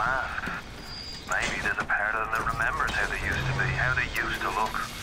mask. Maybe there's a part of them that remembers how they used to be, how they used to look.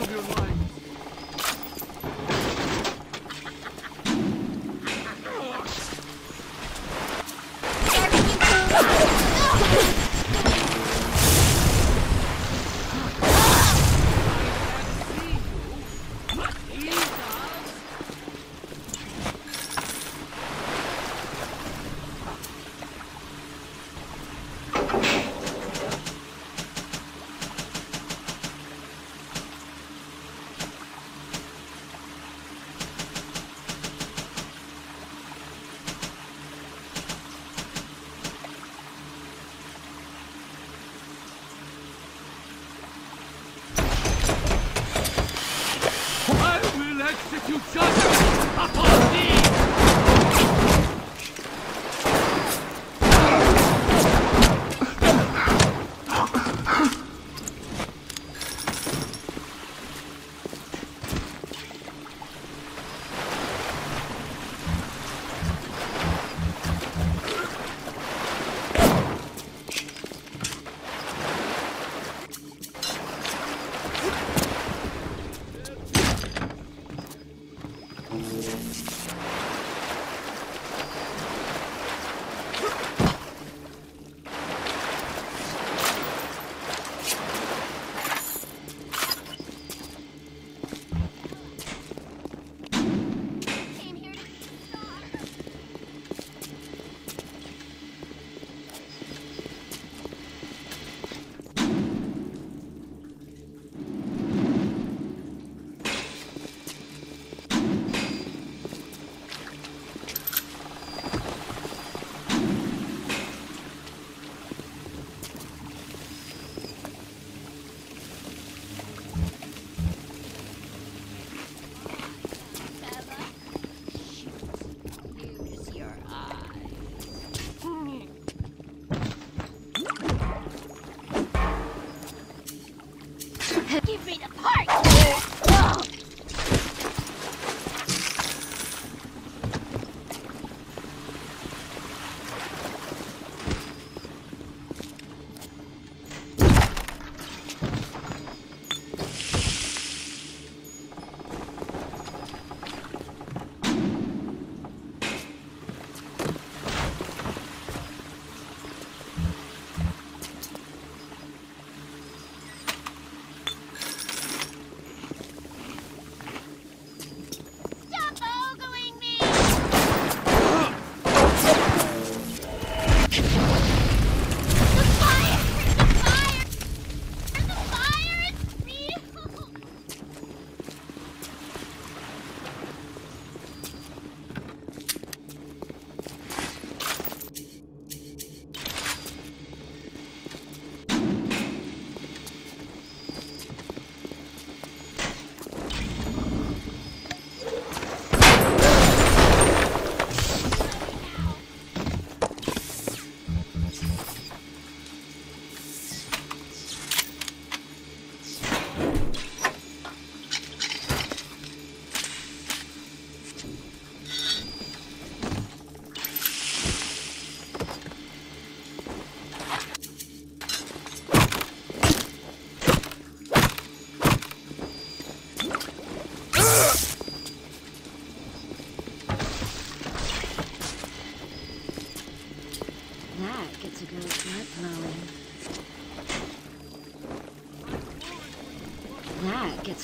Nasıl diyorsun?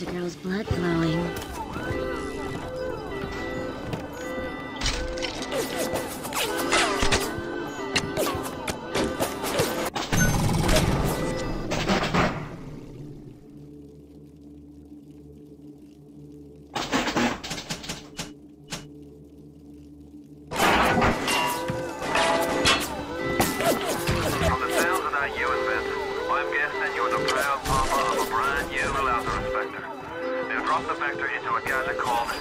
girl's blood flowing.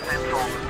Central.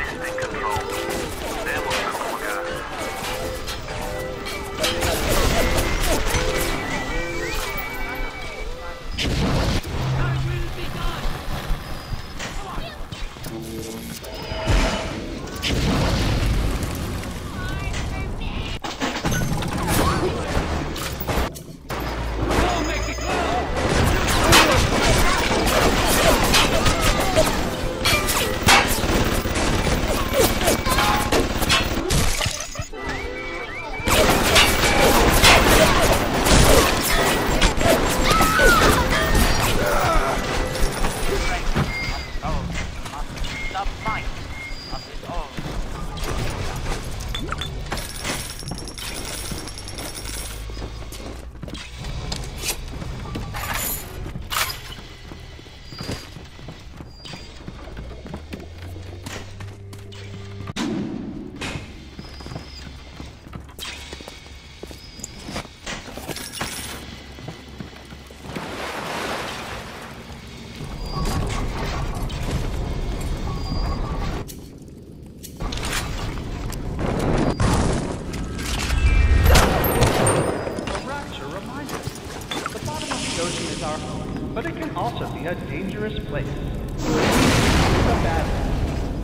place.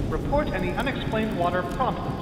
Report any unexplained water promptly.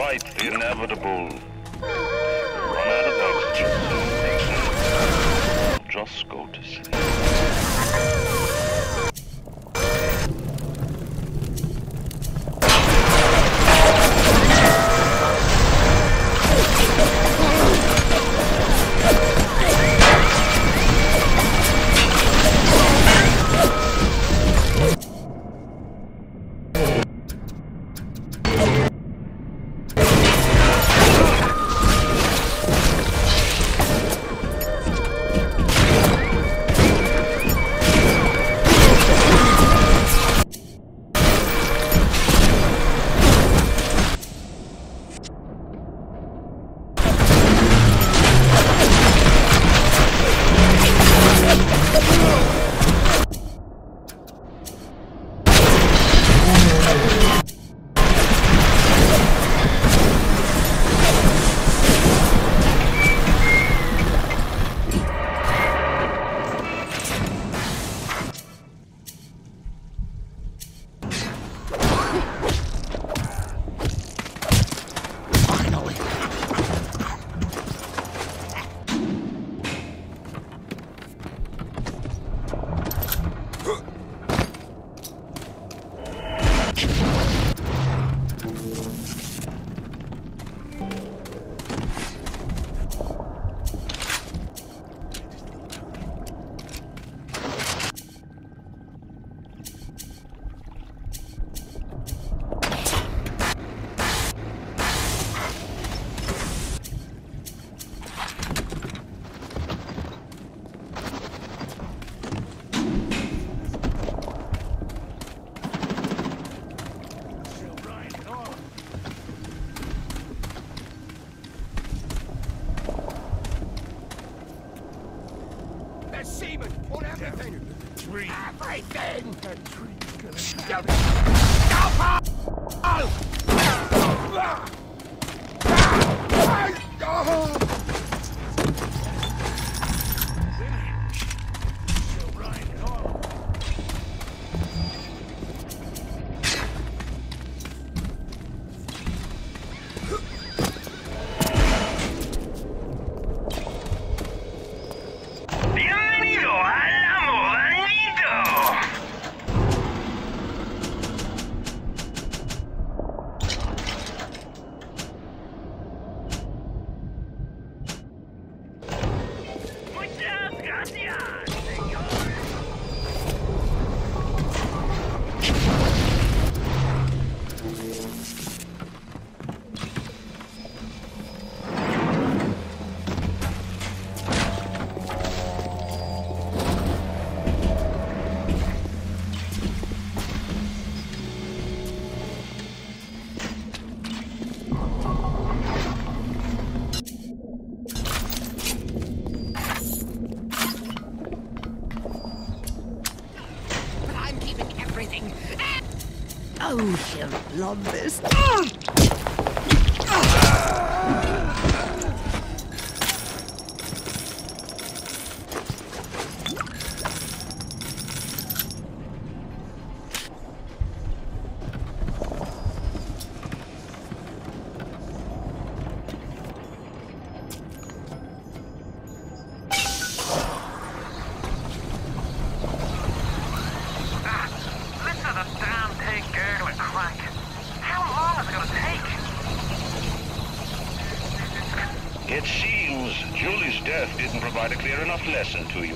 Fight the inevitable. Clear enough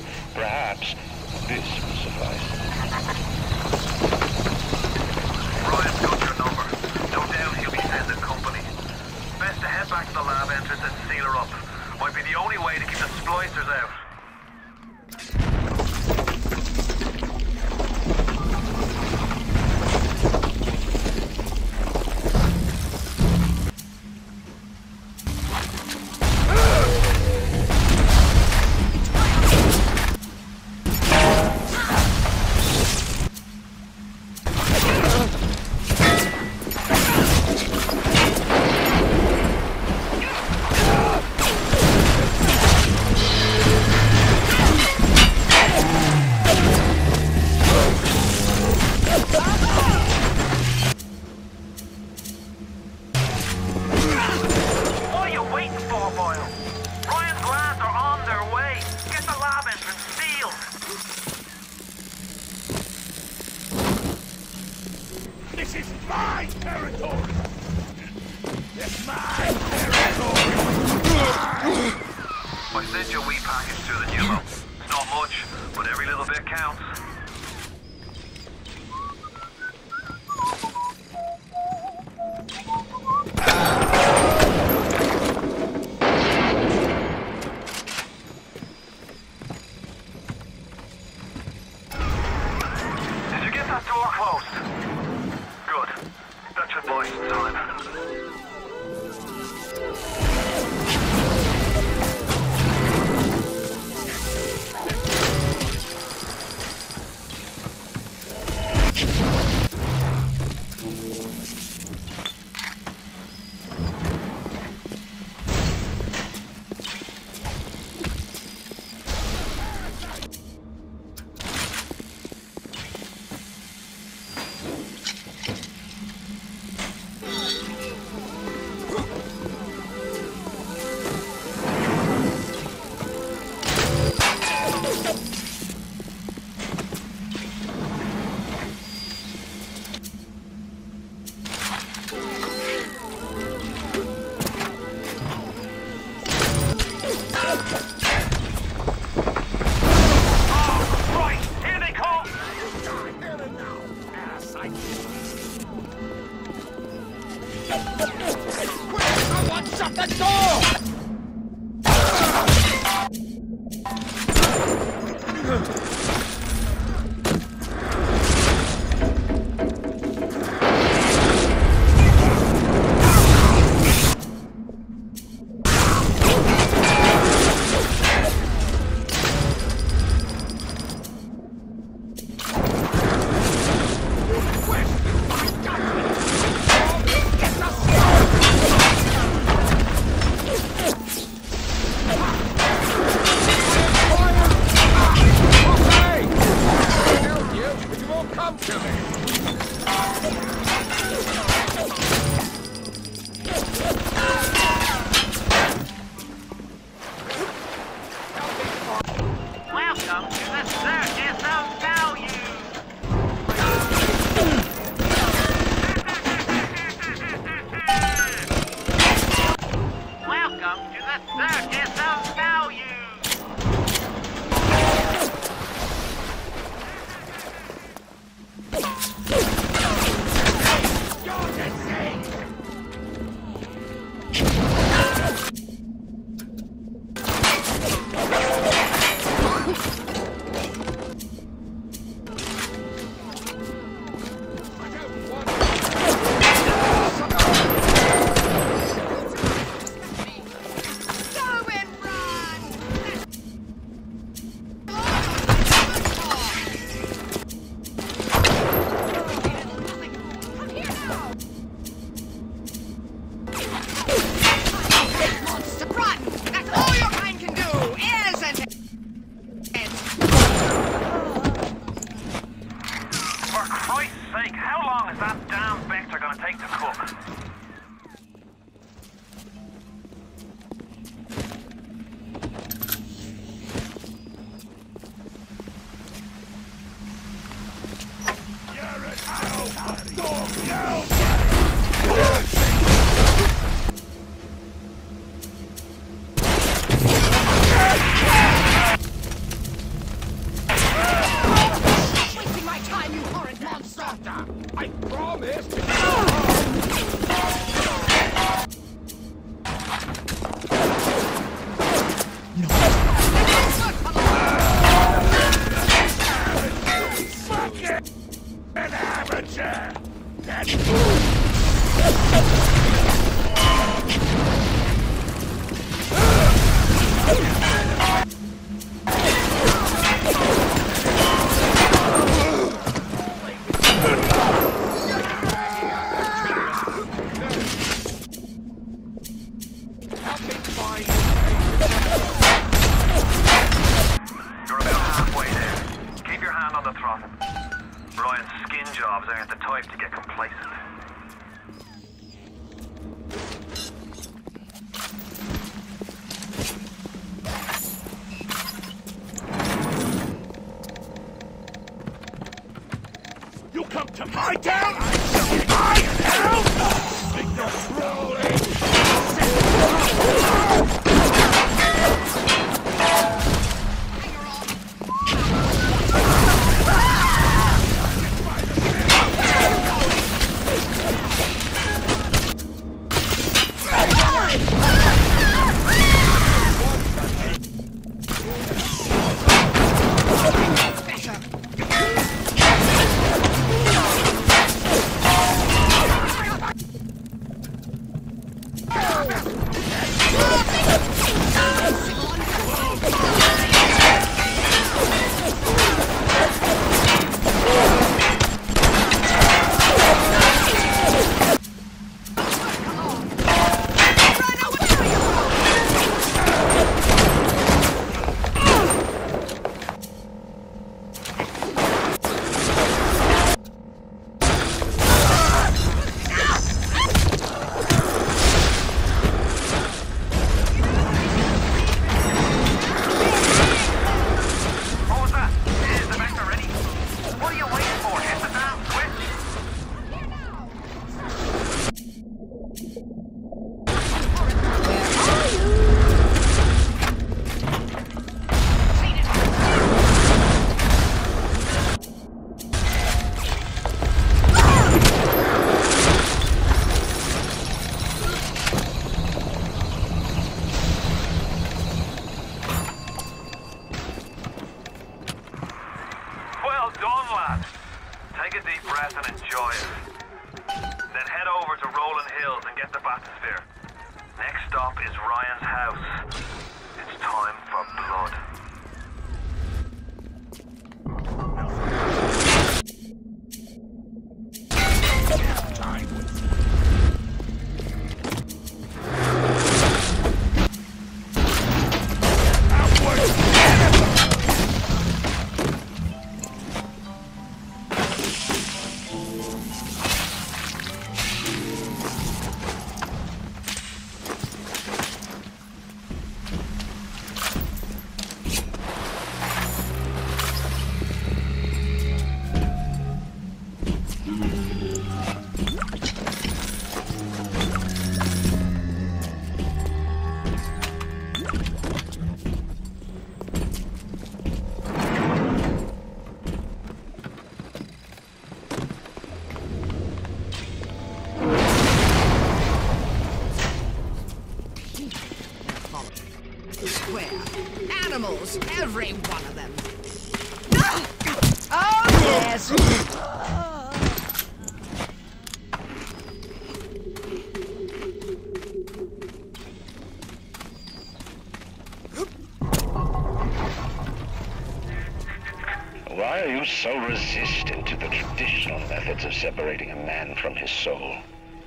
separating a man from his soul.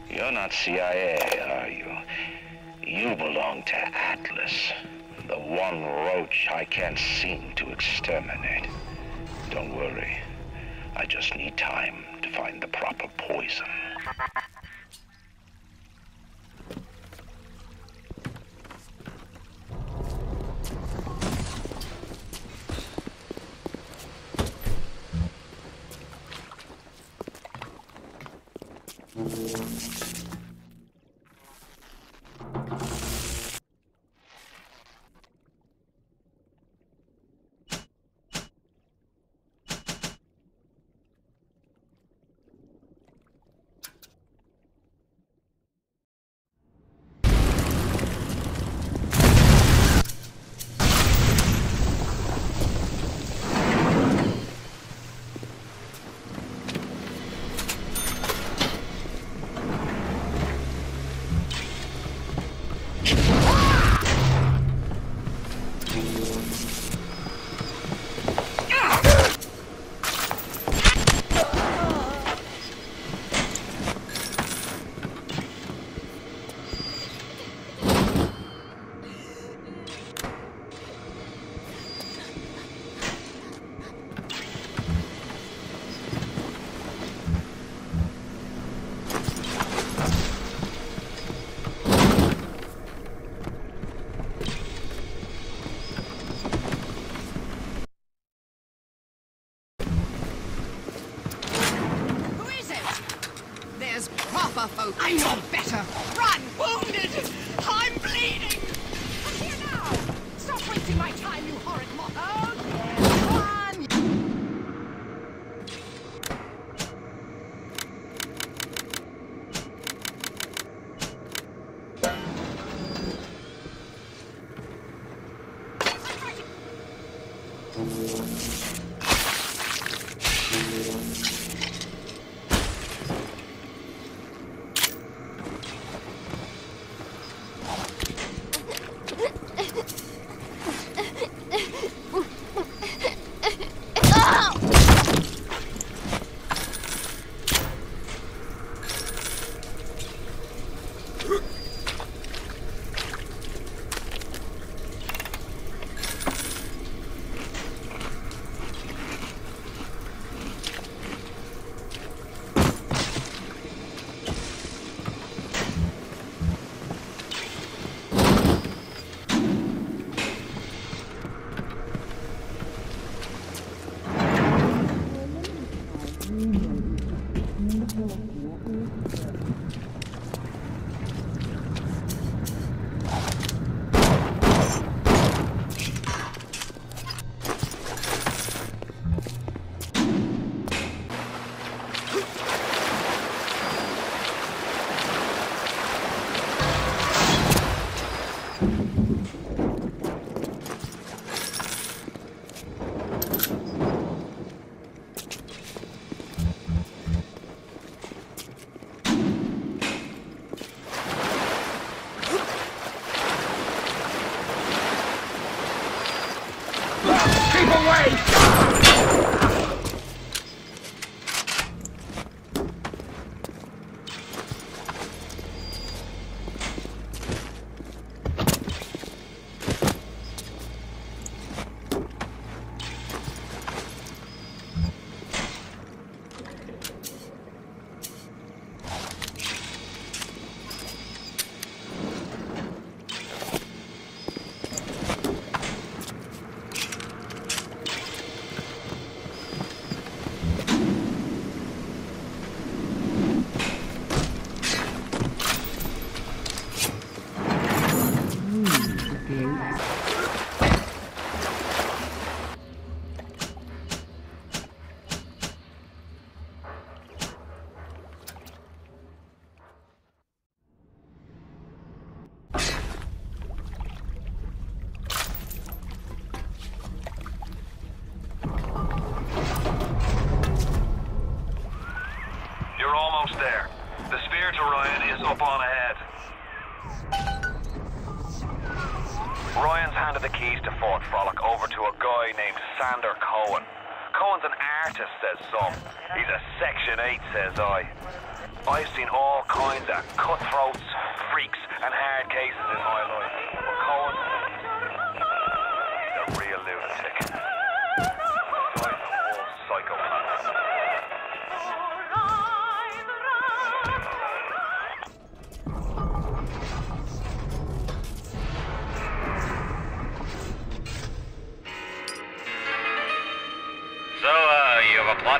You're not CIA, are you? You belong to Atlas, the one roach I can't seem to exterminate. Don't worry. I just need time to find the proper poison. なるほど。folk. I know better. Run, wounded!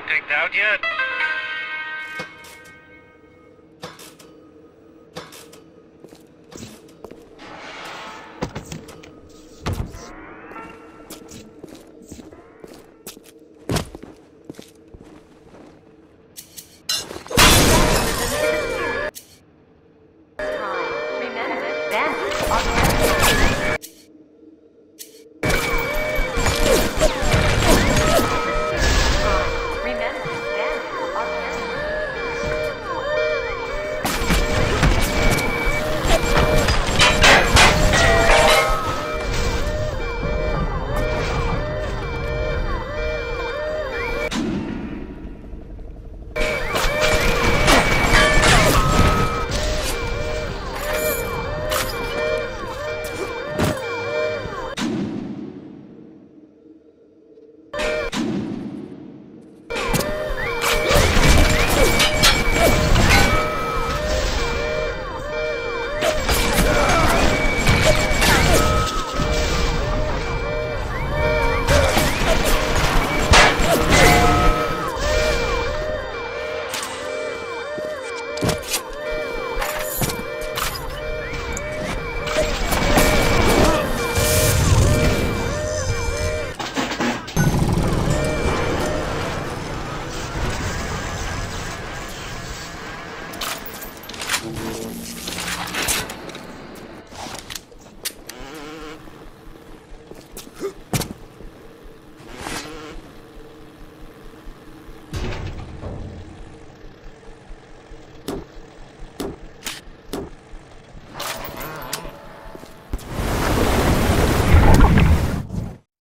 Plot out yet?